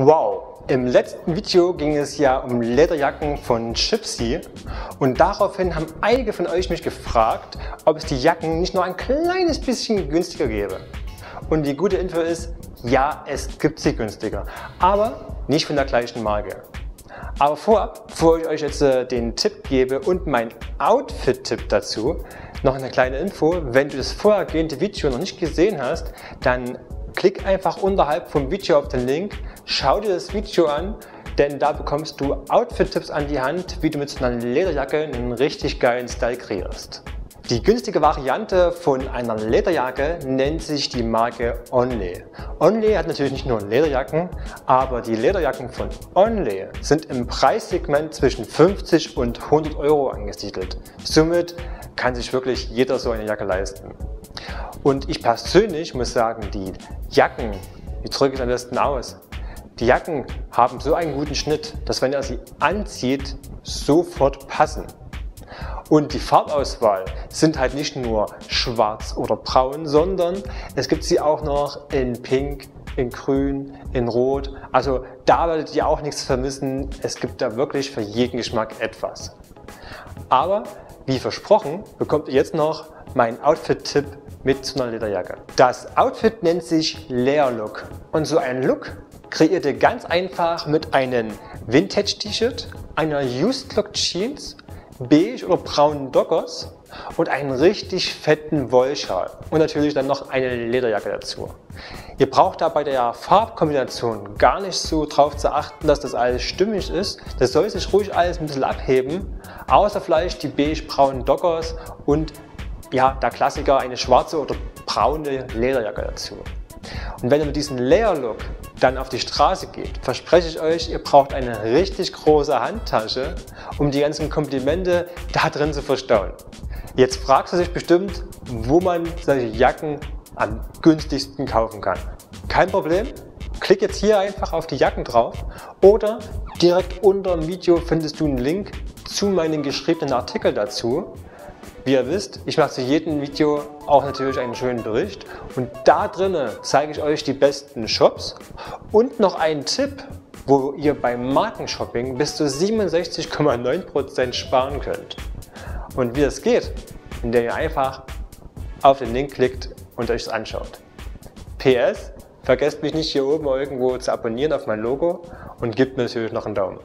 Wow, im letzten Video ging es ja um Lederjacken von Chipsy und daraufhin haben einige von euch mich gefragt, ob es die Jacken nicht nur ein kleines bisschen günstiger gäbe. Und die gute Info ist, ja, es gibt sie günstiger, aber nicht von der gleichen Marke. Aber vorab, bevor ich euch jetzt äh, den Tipp gebe und mein Outfit-Tipp dazu, noch eine kleine Info. Wenn du das vorhergehende Video noch nicht gesehen hast, dann klick einfach unterhalb vom Video auf den Link, schau dir das Video an, denn da bekommst du Outfit-Tipps an die Hand, wie du mit so einer Lederjacke einen richtig geilen Style kreierst. Die günstige Variante von einer Lederjacke nennt sich die Marke Only. Only hat natürlich nicht nur Lederjacken, aber die Lederjacken von Only sind im Preissegment zwischen 50 und 100 Euro angesiedelt. Somit kann sich wirklich jeder so eine Jacke leisten. Und ich persönlich muss sagen, die Jacken, wie drücke ich am besten aus? Die Jacken haben so einen guten Schnitt, dass wenn er sie anzieht, sofort passen. Und die Farbauswahl sind halt nicht nur schwarz oder braun, sondern es gibt sie auch noch in pink, in grün, in rot. Also da werdet ihr auch nichts vermissen. Es gibt da wirklich für jeden Geschmack etwas. Aber wie versprochen bekommt ihr jetzt noch meinen Outfit-Tipp mit so einer Lederjacke. Das Outfit nennt sich Layer Look und so ein Look kreiert ihr ganz einfach mit einem Vintage-T-Shirt, einer Used Look Jeans, beige oder braunen Dockers und einen richtig fetten Wollschal und natürlich dann noch eine Lederjacke dazu. Ihr braucht da bei der Farbkombination gar nicht so drauf zu achten, dass das alles stimmig ist. Das soll sich ruhig alles ein bisschen abheben, außer vielleicht die beige-braunen Dockers und ja, der Klassiker, eine schwarze oder braune Lederjacke dazu. Und wenn ihr mit diesem Layer-Look dann auf die Straße geht, verspreche ich euch, ihr braucht eine richtig große Handtasche, um die ganzen Komplimente da drin zu verstauen. Jetzt fragst du dich bestimmt, wo man solche Jacken am günstigsten kaufen kann. Kein Problem, klick jetzt hier einfach auf die Jacken drauf oder direkt unter dem Video findest du einen Link zu meinem geschriebenen Artikel dazu wie ihr wisst, ich mache zu jedem Video auch natürlich einen schönen Bericht und da drinnen zeige ich euch die besten Shops und noch einen Tipp, wo ihr beim Markenshopping bis zu 67,9% sparen könnt. Und wie das geht, indem ihr einfach auf den Link klickt und euch es anschaut. PS, vergesst mich nicht hier oben irgendwo zu abonnieren auf mein Logo und gebt mir natürlich noch einen Daumen.